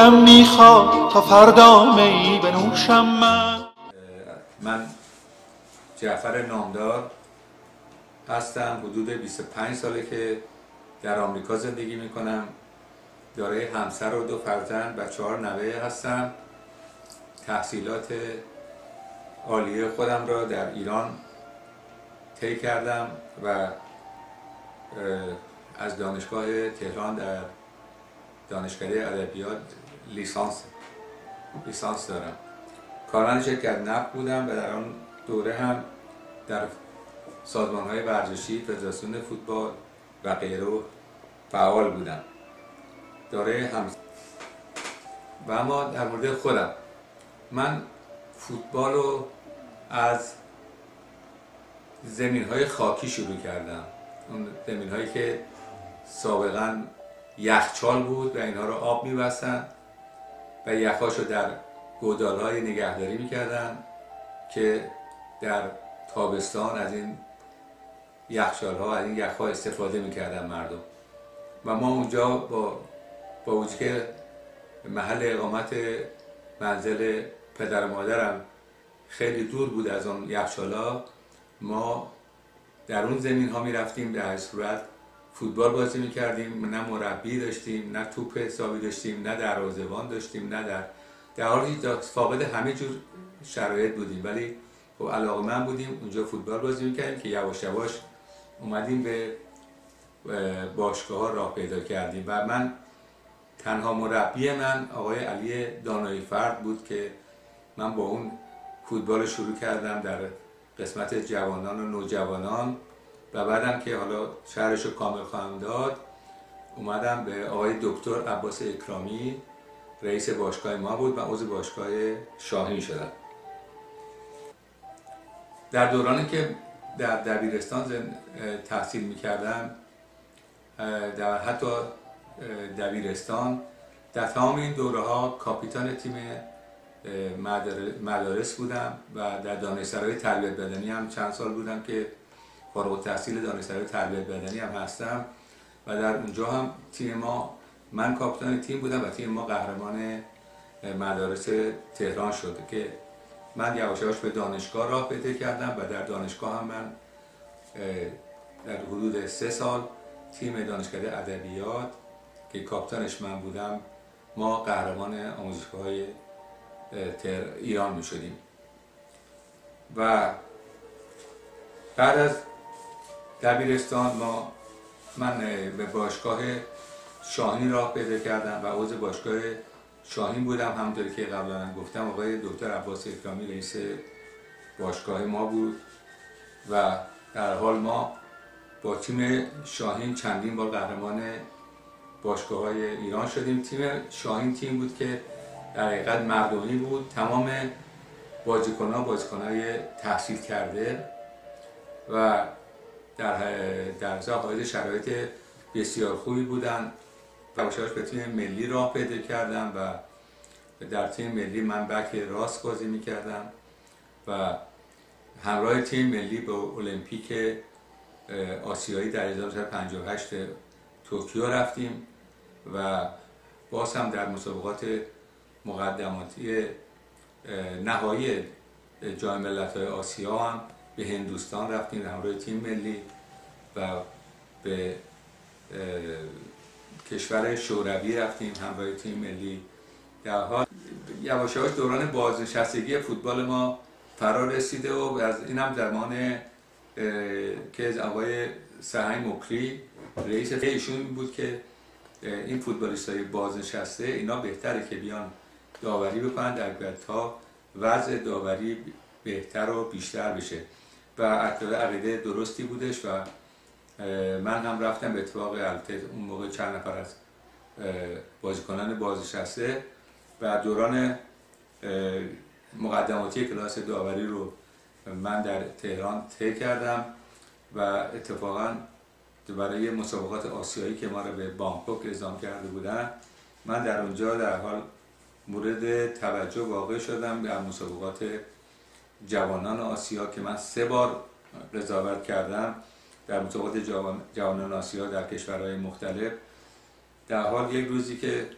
دلم می‌خواد تا فردا می بنوشم من. من جعفر نامدار هستم حدود 25 ساله که در آمریکا زندگی می‌کنم. دارای همسر و دو فرزند و چهار نوه هستم. تحصیلات عالیه خودم را در ایران طی کردم و از دانشگاه تهران در دانشکده ادبیات لیسانس لیسانس دارم. کارمند شرکت نفت بودم و در آن دوره هم در سازمان های ورزشی فدراسیون فوتبال و غیره فعال بودم. داره هم و اما در مورد خودم. من فوتبال رو از زمین های خاکی شروع کردم. اون زمین هایی که سابقا یخچال بود و اینها رو آب میبستن. و یخاش رو در گودال های نگهداری می‌کردن که در تابستان از این یخچال ها از این یخ ها استفاده می‌کردن مردم. و ما اونجا با با وجود که محل اقامت منزل پدر و مادرم خیلی دور بود از اون یخچالا ما در اون زمین ها می رفتیم در صورت. فوتبال بازی می کردیم نه مربی داشتیم نه توپ حسابی داشتیم نه دروازه‌بان داشتیم نه در در حالی فاقد همه جور شرایط بودیم. ولی خب علاقه من بودیم اونجا فوتبال بازی می‌کردیم که یواش یواش اومدیم به باشگاه ها راه پیدا کردیم. و من تنها مربی من آقای علی دانایی فرد بود که من با اون فوتبال شروع کردم در قسمت جوانان و نوجوانان. و بعدم که حالا شهرش رو کامل خواهم داد اومدم به آقای دکتر عباس اکرامی رئیس باشگاه ما بود و عضو باشگاه شاهین شدم. در دورانی که در دبیرستان تحصیل می کردم در حتی دبیرستان در تمام این دوره ها کاپیتان تیم مدارس بودم و در دانشسرای تربیت بدنی هم چند سال بودم که فارغ تحصیل دانشسرای تربیت بدنی هم هستم و در اونجا هم تیم ما من کاپیتان تیم بودم و تیم ما قهرمان مدارس تهران شده که من یواش به دانشگاه راه پیدا کردم و در دانشگاه هم من در حدود سه سال تیم دانشکده ادبیات که کاپتانش من بودم ما قهرمان آموزشگاه های ایران می شدیم و بعد از دبیرستان ما من به باشگاه شاهین راه پیدا کردم و عضو باشگاه شاهین بودم. همونطوری که قبلا گفتم آقای دکتر عباس اکرامی رئیس باشگاه ما بود و در حال ما با تیم شاهین چندین بار قهرمان باشگاه های ایران شدیم. تیم شاهین تیم بود که در حقیقت مردمی بود. تمام بازیکن ها بازیکن های تحصیل کرده و در در حال شرایط بسیار خوبی بودن و به تیم ملی راه پیدا کردم و در تیم ملی من بک راست بازی می‌کردم و همراه تیم ملی به المپیک آسیایی در 1958 توکیو رفتیم و باز هم در مسابقات مقدماتی نهایی جام ملت‌های آسیا هم به هندوستان رفتیم همراه تیم ملی و به کشور شوروی رفتیم همراه تیم ملی. در حال یواش دوران بازنشستگی فوتبال ما فرار رسیده و از این هم زمان که از آقای سهنگ مکری رئیس ایشون بود که این فوتبالیست های بازنشسته اینا بهتره که بیان داوری بکنن در تا وضع داوری بهتر و بیشتر بشه. و عقیده درستی بودش و من هم رفتم به اتفاق اون موقع چند نفر از بازیکنان بازنشسته و دوران مقدماتی کلاس داوری رو من در تهران طی کردم و اتفاقا برای مسابقات آسیایی که ما رو به بانکوک اعزام کرده بودن من در اونجا در حال مورد توجه واقع شدم در مسابقات جوانان آسیا که من سه بار قضاوت کردم در مسابقات جوانان آسیا در کشورهای مختلف. در حال یک روزی که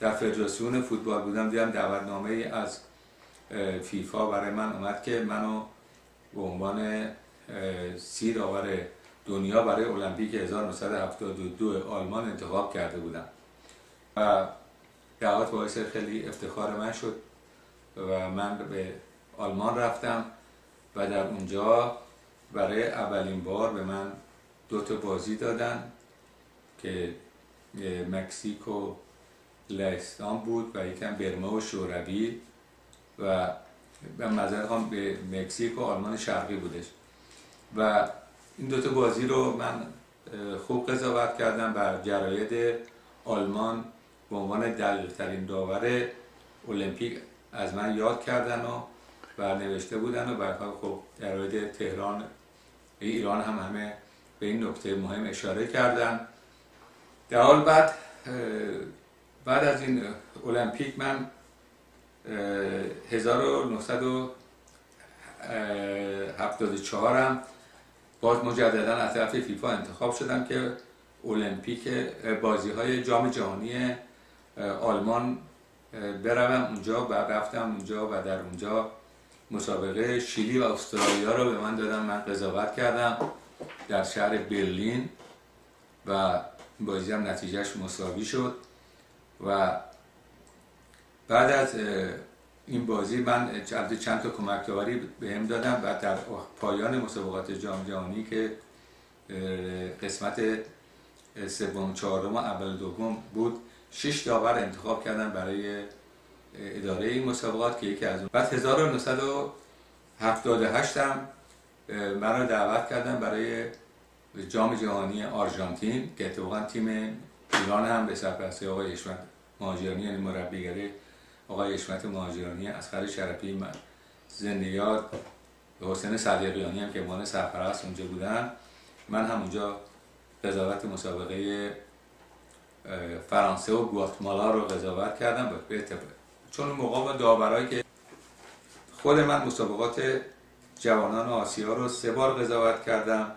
در فدراسیون فوتبال بودم دیدم دعوتنامه ای از فیفا برای من اومد که منو به عنوان سی داور دنیا برای المپیک 1972 آلمان انتخاب کرده بودم. و دعوت باعث خیلی افتخار من شد و من به آلمان رفتم و در اونجا برای اولین بار به من دو تا بازی دادن که مکزیک و لهستان بود و یکم برما و شوروی و به نظر هم به مکزیک و آلمان شرقی بودش. و این دوتا بازی رو من خوب قضاوت کردم و جراید آلمان به عنوان دقیق ترین داور المپیک از من یاد کردن و و نوشته بودن و برای خب جراید تهران ایران هم همه به این نکته مهم اشاره کردن. در حال بعد بعد از این المپیک من 1974 هم باز مجددا از طرف فیفا انتخاب شدم که المپیک بازی های جام جهانی آلمان بروم اونجا و رفتم اونجا و در اونجا مسابقه شیلی و استرالیا رو به من دادم من قضاوت کردم در شهر برلین و بازی هم نتیجهش مساوی شد. و بعد از این بازی من چند, تا کمک داوری بهم دادم و در پایان مسابقات جام جهانی که قسمت سوم چهارم و اول دوم بود شش داور انتخاب کردن برای اداره مسابقات که یکی از اون بعد 1978 هم من دعوت کردن برای جام جهانی آرژانتین که اتفاقا تیم ایران هم به سرپرستی آقای اشمت مهاجرانی یعنی مربیگری آقای اشمت مهاجرانی اسخر شرفی زندیات حسین صدیقیانی هم که مان سرپرست اونجا بودن. من هم اونجا قضاوت مسابقه فرانسه و گواتمالا رو قضاوت کردم. به چون موقع داورایی که خود من مسابقات جوانان آسیا رو سه بار قضاوت کردم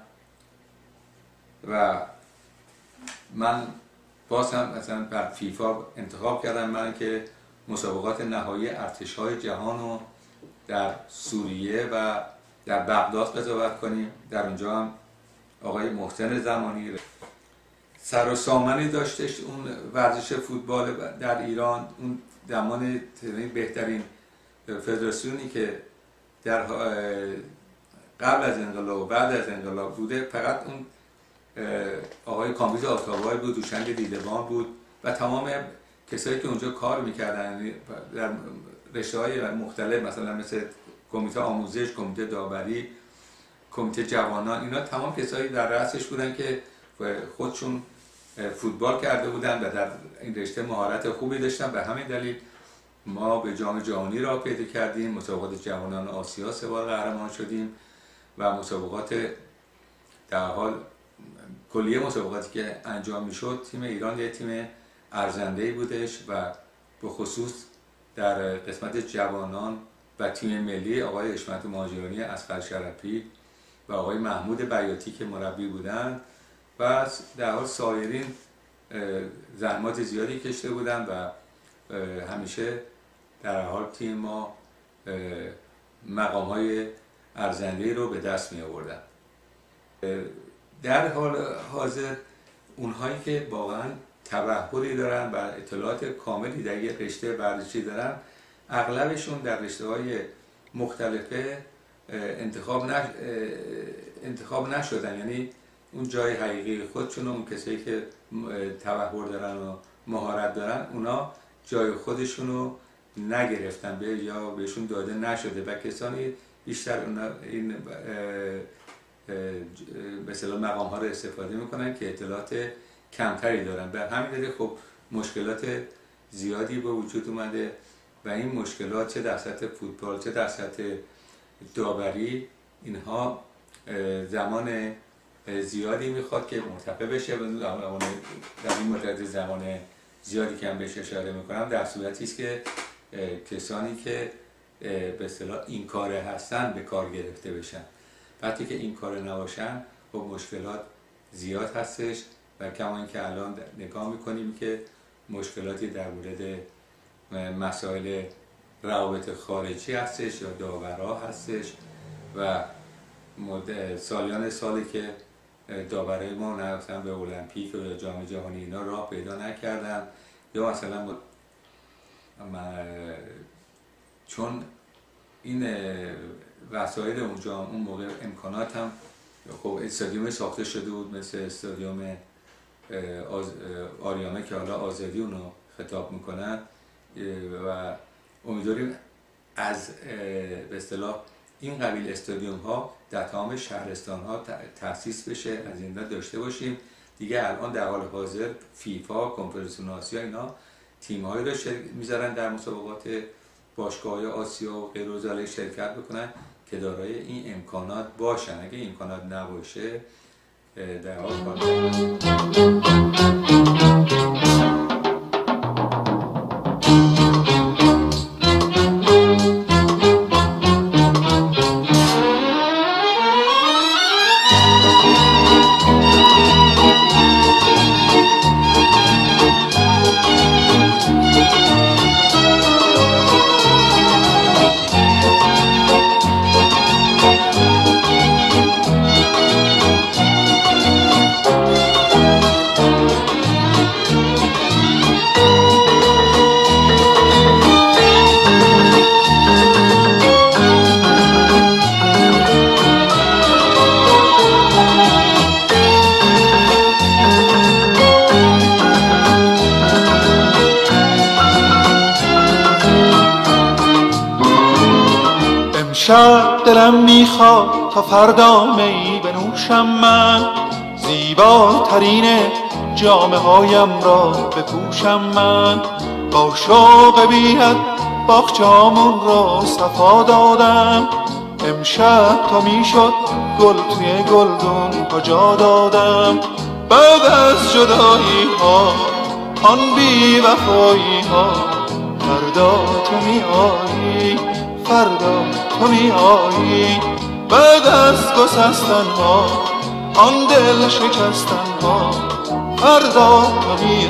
و من باز هم مثلا بر فیفا انتخاب کردم من که مسابقات نهایی ارتش های جهان رو در سوریه و در بغداد قضاوت کنیم. در اونجا هم آقای محسن زمانی سر و سامنی داشتش اون ورزش فوتبال در ایران اون زمان بهترین فدراسیونی که در قبل از انقلاب و بعد از انقلاب بوده فقط اون آقای کامبیز آتابای بود دوشنگ دیدبان بود و تمام کسایی که اونجا کار می‌کردن یعنی در رشته های مختلف مثلا مثل کمیته آموزش، کمیته داوری، کمیته جوانان اینا تمام کسایی در رأسش بودن که خودشون فوتبال کرده بودن و در این رشته مهارت خوبی داشتن. به همین دلیل ما به جام جهانی را پیدا کردیم مسابقات جوانان آسیا سه بار قهرمان شدیم و مسابقات در حال کلیه مسابقاتی که انجام می‌شد تیم ایران یه تیم ارزنده بودش و به خصوص در قسمت جوانان و تیم ملی آقای اشمت مهاجرانی اسقر شرفی و آقای محمود بیاتی که مربی بودند و در حال سایرین زحمات زیادی کشته بودن و همیشه در حال تیم ما مقام های ارزنده رو به دست می آوردن در حال حاضر اونهایی که واقعا تبهری دارن و اطلاعات کاملی در یک رشته ورزشی دارن اغلبشون در رشته های مختلفه انتخاب, نش... انتخاب نشدن. یعنی اون جای حقیقی خودشون اون کسایی که تبهر دارن و مهارت دارن اونا جای خودشون رو نگرفتن به یا بهشون داده نشده. و کسانی بیشتر این به مقام ها رو استفاده می‌کنن که اطلاعات کمتری دارن. به همین دلیل خب مشکلات زیادی به وجود اومده و این مشکلات چه در سطح فوتبال چه در سطح داوری اینها زمان زیادی می‌خواد که مرتفع بشه در این مدت زمان زیادی که هم بهش اشاره می‌کنم در صورتی است که کسانی که به اصطلاح این کاره هستن به کار گرفته بشن. وقتی که این کار نباشن خب مشکلات زیاد هستش و کما اینکه الان نگاه می‌کنیم که مشکلاتی در مورد مسائل روابط خارجی هستش یا داورا هستش و سالیان سالی که داورای ما نرفتن به المپیک یا جام جهانی اینا راه پیدا نکردن. یا مثلا چون این وسایل اونجا اون موقع امکانات هم خب استادیوم ساخته شده بود مثل استادیوم آریامه که حالا آزادی اونو خطاب می‌کنن. و امیدواریم از به اصطلاح این قبیل استادیوم ها در تمام شهرستان ها تاسیس بشه از این داشته باشیم. دیگه الان در حال حاضر فیفا کنفرانسیون آسیا اینا تیم هایی رو می‌ذارن در مسابقات باشگاه آسیا و غیر شرکت بکنن که دارای این امکانات باشن. اگه امکانات نباشه در حال شب تا فردا می بنوشم من. زیباترین جامعه هایم را بپوشم من. با شوق بیاد باخچامون را صفا دادم. امشب تا می‌شد گل توی گلدون کجا دادم؟ بعد از جدایی ها آن بی وفایی ها فردا تو می آیی فردا تو می آیی بعد از گسستن ها آن دل شکستن ها فردا تو می